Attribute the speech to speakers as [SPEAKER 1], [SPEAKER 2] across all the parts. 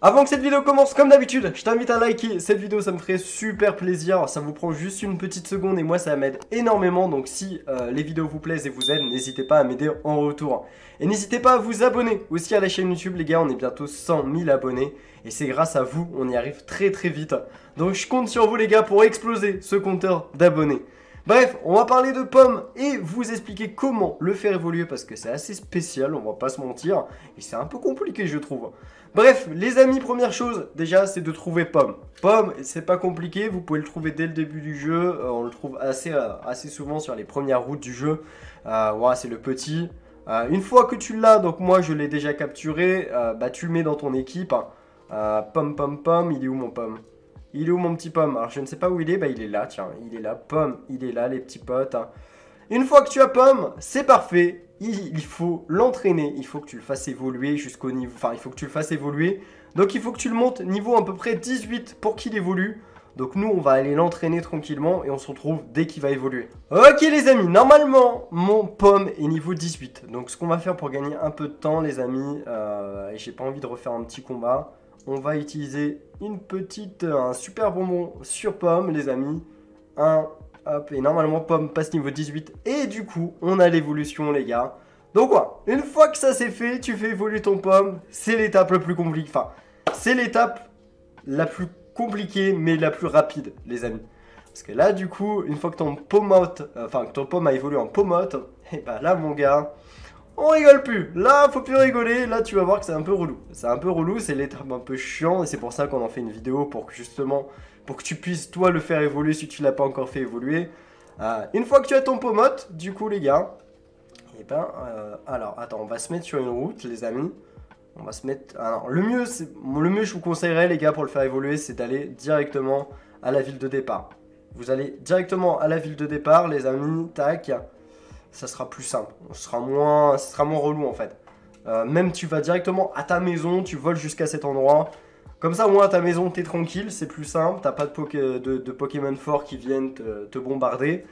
[SPEAKER 1] Avant que cette vidéo commence, comme d'habitude, je t'invite à liker cette vidéo, ça me ferait super plaisir. Ça vous prend juste une petite seconde et moi ça m'aide énormément. Donc si euh, les vidéos vous plaisent et vous aident, n'hésitez pas à m'aider en retour. Et n'hésitez pas à vous abonner aussi à la chaîne YouTube, les gars, on est bientôt 100 000 abonnés. Et c'est grâce à vous, on y arrive très très vite. Donc je compte sur vous les gars pour exploser ce compteur d'abonnés. Bref, on va parler de pommes et vous expliquer comment le faire évoluer parce que c'est assez spécial, on va pas se mentir. Et c'est un peu compliqué je trouve. Bref, les amis, première chose, déjà, c'est de trouver Pomme. Pomme, c'est pas compliqué, vous pouvez le trouver dès le début du jeu. Euh, on le trouve assez, euh, assez souvent sur les premières routes du jeu. Euh, voilà, c'est le petit. une fois que tu l'as, donc moi je l'ai déjà capturé, bah tu le mets dans ton équipe. pomme, pomme, pomme, il est où mon pomme? Il est où mon petit pomme? Alors je ne sais pas où il est, bah il est là, tiens, il est là. Pomme, il est là, les petits potes. Hein. Une fois que tu as pomme, c'est parfait il, faut l'entraîner, il faut que tu le fasses évoluer jusqu'au niveau... Enfin, il faut que tu le fasses évoluer. Donc il faut que tu le montes niveau à peu près 18 pour qu'il évolue. Donc nous, on va aller l'entraîner tranquillement et on se retrouve dès qu'il va évoluer. Ok les amis, normalement, mon pomme est niveau 18. Donc ce qu'on va faire pour gagner un peu de temps, les amis, euh, et j'ai pas envie de refaire un petit combat, on va utiliser une petite, un super bonbon sur pomme, les amis. Un Hop, et normalement, Pomme passe niveau 18. Et du coup, on a l'évolution, les gars. Donc, une fois que ça c'est fait, tu fais évoluer ton Pomme. C'est l'étape la plus compliquée. Enfin, c'est l'étape la plus compliquée, mais la plus rapide, les amis. Parce que là, du coup, une fois que ton Pomote, euh, enfin, que ton Pomme a évolué en Pomote, et eh bah ben là, mon gars, on rigole plus. Là, faut plus rigoler. Là, tu vas voir que c'est un peu relou. C'est un peu relou, c'est l'étape un peu chiant. Et c'est pour ça qu'on en fait une vidéo pour que justement, pour que tu puisses toi le faire évoluer si tu l'as pas encore fait évoluer. Euh, une fois que tu as ton pomote, du coup, les gars, et eh ben, euh, alors, attends, on va se mettre sur une route, les amis. On va se mettre. Alors, le mieux, c'est le mieux, je vous conseillerais, les gars, pour le faire évoluer, c'est d'aller directement à la ville de départ. Vous allez directement à la ville de départ, les amis. Tac ça sera plus simple. On sera moins, ce sera moins relou en fait. Euh, même tu vas directement à ta maison, tu voles jusqu'à cet endroit. Comme ça, au moins à ta maison, t'es tranquille, c'est plus simple. T'as pas de, de, Pokémon forts qui viennent te, bombarder.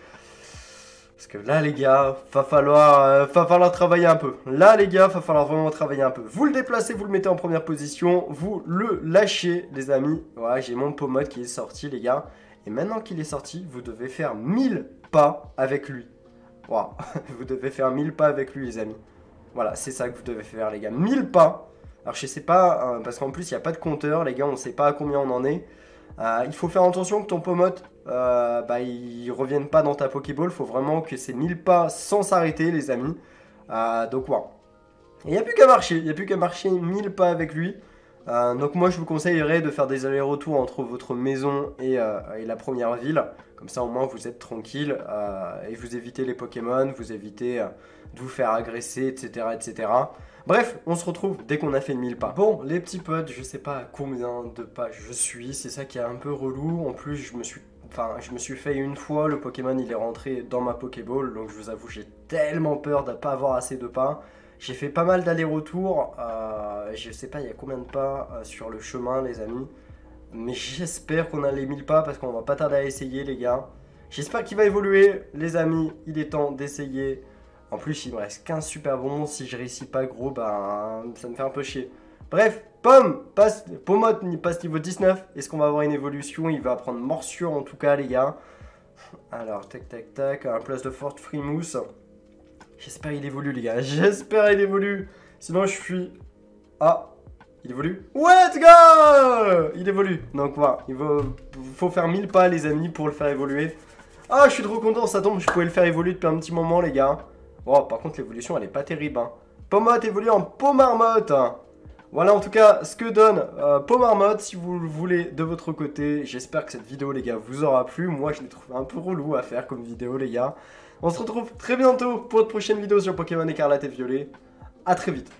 [SPEAKER 1] Parce que là, les gars, va falloir, euh, va falloir travailler un peu. Là, les gars, va falloir vraiment travailler un peu. Vous le déplacez, vous le mettez en première position, vous le lâchez, les amis. Voilà, j'ai mon Pomode qui est sorti, les gars. Et maintenant qu'il est sorti, vous devez faire 1000 pas avec lui. Wow. vous devez faire 1000 pas avec lui, les amis. Voilà, c'est ça que vous devez faire, les gars. 1000 pas. Alors, je sais pas, euh, parce qu'en plus, il n'y a pas de compteur, les gars, on ne sait pas à combien on en est. Euh, il faut faire attention que ton pomote, euh, bah, revienne pas dans ta Pokéball. Il faut vraiment que c'est 1000 pas sans s'arrêter, les amis. donc, voilà. Il n'y a plus qu'à marcher. Il n'y a plus qu'à marcher 1000 pas avec lui. Donc moi je vous conseillerais de faire des allers-retours entre votre maison et, et, la première ville. Comme ça, au moins, vous êtes tranquille euh, et vous évitez les Pokémon, vous évitez euh, de vous faire agresser, etc., etc. Bref, on se retrouve dès qu'on a fait 1000 pas. Bon, les petits potes, je sais pas combien de pas je suis, c'est ça qui est un peu relou. En plus, je me suis Enfin, je me suis fait une fois, le Pokémon il est rentré dans ma Pokéball, donc je vous avoue j'ai tellement peur de ne pas avoir assez de pas. J'ai fait pas mal d'allers-retours, euh, je sais pas il y a combien de pas euh, sur le chemin les amis. Mais j'espère qu'on a les 1000 pas parce qu'on va pas tarder à essayer les gars. J'espère qu'il va évoluer les amis. Il est temps d'essayer. En plus il me reste 15 super bons. Si je réussis pas gros bah ça me fait un peu chier. Bref, Pomme passe, passe niveau 19. Est-ce qu'on va avoir une évolution? Il va prendre morsure en tout cas les gars. Alors tac tac tac. Un place de forte frimousse. J'espère il évolue les gars. J'espère il évolue. Sinon je suis... Ah il évolue? Let's go Il évolue. Donc voilà, il faut faire 1000 pas les amis pour le faire évoluer. Ah, je suis trop content, ça tombe, je pouvais le faire évoluer depuis un petit moment les gars. Oh, par contre l'évolution elle est pas terrible. Hein. Pomote évolue en Pomarmotte. Voilà en tout cas ce que donne euh, si vous le voulez de votre côté. J'espère que cette vidéo les gars vous aura plu. Moi je l'ai trouvé un peu relou à faire comme vidéo les gars. On se retrouve très bientôt pour une prochaine vidéo sur Pokémon Écarlate et Violet. A très vite.